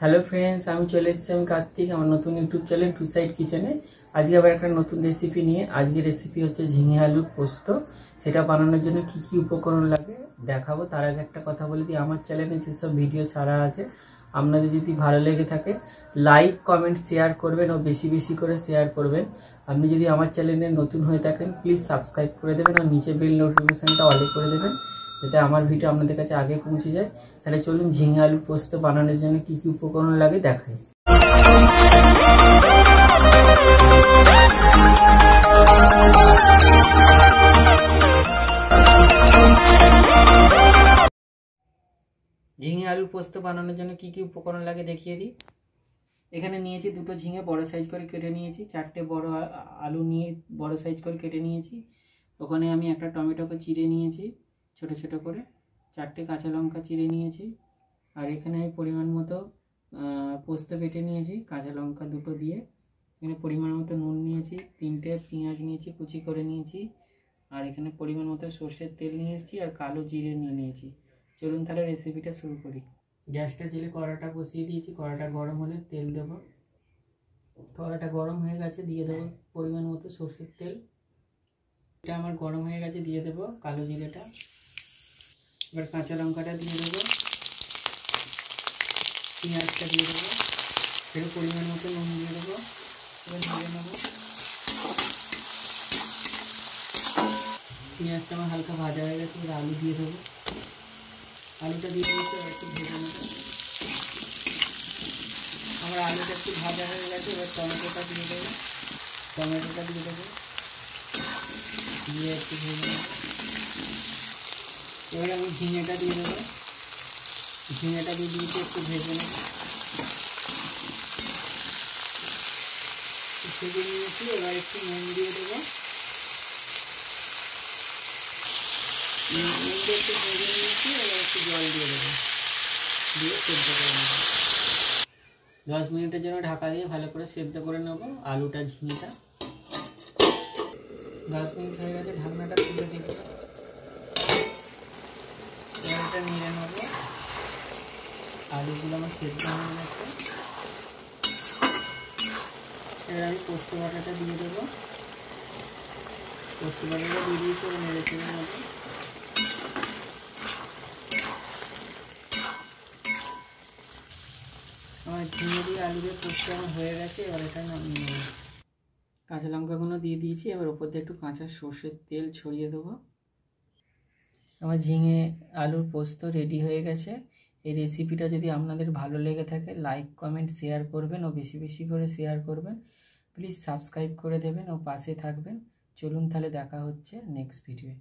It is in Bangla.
হ্যালো ফ্রেন্ডস আমি চলে এসেছি, আমি কার্তিক, আমার নতুন ইউটিউব চ্যানেল টু সাইড কিচেনে আজকে আবার একটা নতুন রেসিপি নিয়ে আজকে রেসিপি হচ্ছে ঝিঙে আলু পোস্ত। সেটা বানানোর জন্য কি কি উপকরণ লাগে দেখাবো। তার আগে একটা কথা বলে দিই, আমার চ্যানেলে যেসব ভিডিও ছাড়া আছে, আপনাদের যদি ভালো লেগে থাকে লাইক কমেন্ট শেয়ার করবেন ও বেশি বেশি করে শেয়ার করবেন। আপনি যদি আমার চ্যানেলে নতুন হয়ে থাকেন প্লিজ সাবস্ক্রাইব করে দেবেন আর নিচে বেল নোটিফিকেশানটা অলে করে দেবেন। যাতে আমার ভিডিও আপনাদের কাছে আগে পৌঁছে যায়, তাহলে চলুন ঝিঙে আলু পোস্ত বানানোর জন্য কি কি উপকরণ লাগে দেখাই। ঝিঙে আলু পোস্ত বানানোর জন্য কি কি উপকরণ লাগে দেখিয়ে দিই। এখানে নিয়েছি দুটো ঝিঙে বড় সাইজ করে কেটে নিয়েছি, চারটে বড় আলু নিয়ে বড় সাইজ করে কেটে নিয়েছি। ওখানে আমি একটা টমেটোকে চিড়ে নিয়েছি। ছোট ছোট করে চারটে কাঁচা লঙ্কা চিড়ে নিয়েছি। আর এখানে আমি পরিমাণ মতো পোস্ত বেটে নিয়েছি, কাঁচা লঙ্কা দুটো দিয়ে। এখানে পরিমাণ মতো নুন নিয়েছি, তিনটে পেঁয়াজ নিয়েছি, কুচি করে নিয়েছি। আর এখানে পরিমাণ মতো সর্ষের তেল নিয়েছি আর কালো জিরে নিয়ে নিয়েছি। চলুন তাহলে রেসিপিটা শুরু করি। গ্যাসটা জেলে কড়াটা বসিয়ে দিয়েছি, কড়াটা গরম হলে তেল দেবো। কড়াটা গরম হয়ে গেছে, দিয়ে দেবো পরিমাণ মতো সর্ষের তেল। এটা আমার গরম হয়ে গেছে, দিয়ে দেবো কালো জিরেটা। এবার কাঁচা লঙ্কাটা দিয়ে দেবো পেঁয়াজটা দিয়ে দেবো এর পরিমাণ মতো নুন দিয়ে দেবো এবার ভেজে নেব পেঁয়াজটা আমার হালকা ভাজা হয়ে গেছে এবার আলু দিয়ে দেবো আলুটা দিয়ে দিয়েছি এবার একটু ভেজে নেব আমার আলুটা একটু ভাজা হয়ে গেছে এবার টমেটোটা দিয়ে দেবো টমেটোটা দিয়ে দেবো দিয়ে একটু ভেজে নেব এবার আমি ঝিঙেটা দিয়ে দেবো। ঝিঙেটা দিয়ে দিয়েছি একটু ভেজে নেব। ভেজে নিয়েছি, এবার একটু নুন দিয়ে দেবো। নুন দিয়ে একটু ভেজে নিয়েছি, এবার একটু জল দিয়ে দেবো। দিয়ে সেদ্ধ করে নেব। দশ মিনিটের জন্য ঢাকা দিয়ে ভালো করে সেদ্ধ করে নেব আলুটা, ঝিঙেটা। দশ মিনিট হয়ে গেছে, ঢাকনাটা দিতে এবার এটা নিয়ে নেব। আলুগুলো আমার সেদ্ধ হয়ে গেছে। এবার আমি পোস্ত বাটাটা দিয়ে দেবো। পোস্ত বাটাটা দিয়ে দিয়েছি, এবার নেড়ে চেড়ে নেব। আমার ঝিঙে দিয়ে আলু দিয়ে পোস্ত আমার হয়ে গেছে, এবার এটা নামিয়ে নেব। কাঁচা লঙ্কাগুলো দিয়ে দিয়েছি, এবার ওপর দিয়ে একটু কাঁচা সর্ষের তেল ছড়িয়ে দেবো। আমার ঝিঙে, আলুর পোস্ত রেডি হয়ে গেছে। এই রেসিপিটা যদি আপনাদের ভালো লেগে থাকে লাইক কমেন্ট শেয়ার করবেন ও বেশি বেশি করে শেয়ার করবেন। প্লিজ সাবস্ক্রাইব করে দেবেন ও পাশে থাকবেন। চলুন তাহলে দেখা হচ্ছে নেক্সট ভিডিওয়ে